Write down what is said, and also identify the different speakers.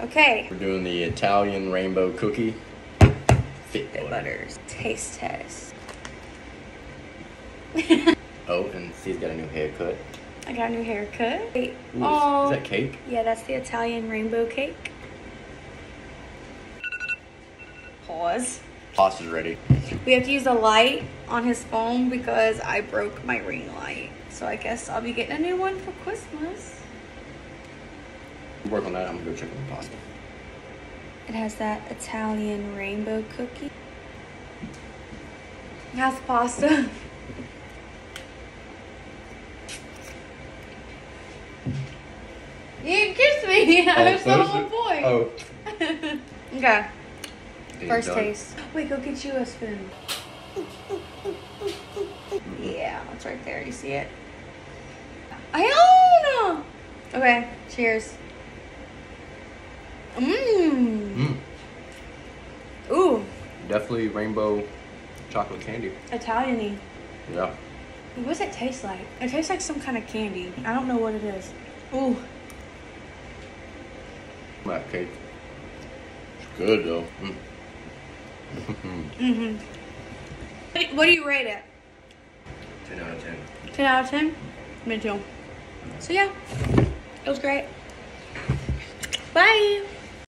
Speaker 1: Okay.
Speaker 2: We're doing the Italian rainbow cookie. Fit butter.
Speaker 1: butters. Taste test.
Speaker 2: Oh, and C's got a new haircut.
Speaker 1: I got a new haircut. Wait.
Speaker 2: Ooh, is-
Speaker 1: oh.
Speaker 2: is that cake?
Speaker 1: Yeah, that's the Italian rainbow cake. Pause.
Speaker 2: Pasta's ready.
Speaker 1: We have to use a light on his phone because I broke my ring light. So I guess I'll be getting a new one for Christmas.
Speaker 2: Work on that. I'm gonna go check on the pasta.
Speaker 1: It has that Italian rainbow cookie. It has pasta. You kissed me. That's the whole point.
Speaker 2: Oh.
Speaker 1: Okay. First
Speaker 2: done.
Speaker 1: taste. Wait, go get you a spoon. Yeah, it's right there. You see it? Iona! Okay, cheers. Mmm.
Speaker 2: Mm.
Speaker 1: Ooh,
Speaker 2: Definitely rainbow chocolate candy.
Speaker 1: Italian-y.
Speaker 2: Yeah.
Speaker 1: What does it taste like? It tastes like some kind of candy. I don't know what it is. Ooh.
Speaker 2: That cake. It's good though. Mm.
Speaker 1: Mm-hmm. What- What do you rate it?
Speaker 2: 10 out of 10.
Speaker 1: 10 out of 10? Me too. So yeah, it was great. Bye.